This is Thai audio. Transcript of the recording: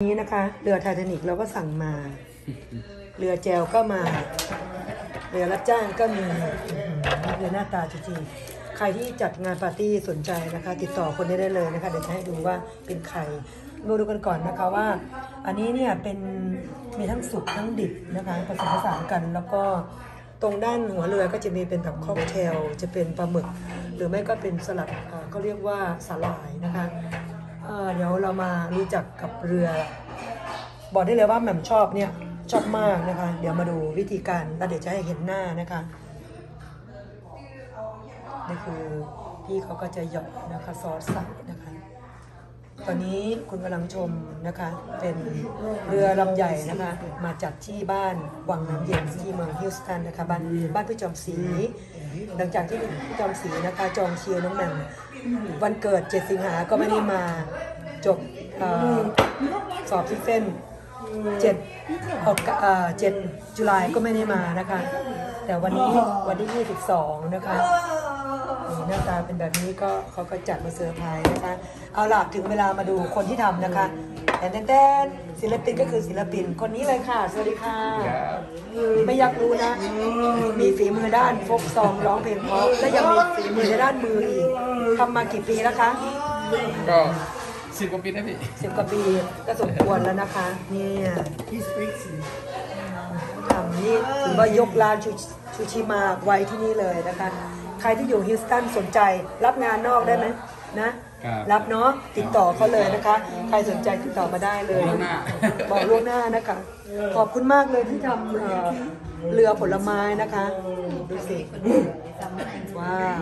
นี้นะคะเรือไททานิกเราก็สั่งมา เรือแจวก็มา เรือรับจ้างก็มีเรือหน้าตาจริงๆใครที่จัดงานปาร์ตี้สนใจนะคะ ติดต่อคนนี้ได้เลยนะคะเดี๋ยวจะให้ดูว่าเป็นใครมาดูกันก่อนนะคะว่า อันนี้เนี่ยเป็นมีทั้งสุกทั้งดิบนะคะผสมผสานกันแล้วก็ตรงด้านหัวเรือก็จะมีเป็นแบบค็อกเทลจะเป็นปลาหมึก หรือไม่ก็เป็นสลัดเขาเรียกว่าสาหร่ายนะคะ เดี๋ยวเรามารู้จักกับเรือ บอกได้เลยว่าแหม่มชอบเนี่ยชอบมากนะคะ เดี๋ยวมาดูวิธีการแล้วเดี๋ยวจะให้เห็นหน้านะคะนี่คือพี่เขาก็จะหยอกนะคะซอสใส่นะคะ ตอนนี้คุณกำลังชมนะคะ เป็นเรือลำใหญ่นะคะ มาจากที่บ้านวังน้ำเย็นที่เมืองฮิวสตันนะคะบ้านบ้านพี่จอมศรีหลังจากที่พี่จอมศรีนะคะ จองเชียร์น้องแหม่มวันเกิด 7 สิงหาก็ไม่ได้มาจบเอ่อสอบที่เส้นเจ็ดออกเอ่อเจ็ดจุลายก็ไม่ได้มานะคะ แต่วันนี้วันที่ 22 นะคะ หน้าตาเป็นแบบนี้ก็เขาก็จัดมาเซอร์ไพรส์นะคะ เอาล่ะถึงเวลามาดูคนที่ทำนะคะแต่แต้นๆศิลปินก็คือศิลปินคนนี้เลยค่ะ สวัสดีค่ะ ไม่อยากรู้นะ มีฝีมือด้านโฟกซองร้องเพลงเพราะและยังมีฝีมือในด้านมืออีกทำมากี่ปีแล้วคะก็สิบกว่าปีนะพี่สิบกว่าปีก็สมควรแล้วนะคะเนี่ยทำนี่ถือว่ายกร้านชูชูชิมาไว้ที่นี่เลยนะคะ ใครที่อยู่ฮิวสตันสนใจ รับงานนอกได้ไหมนะครับรับเนาะติดต่อเขาเลยนะคะ ใครสนใจติดต่อมาได้เลยล่วงหน้าบอกล่วงหน้านะคะ ขอบคุณมากเลยที่ทำเอ่อเรือผลไม้นะคะดูสิว้าว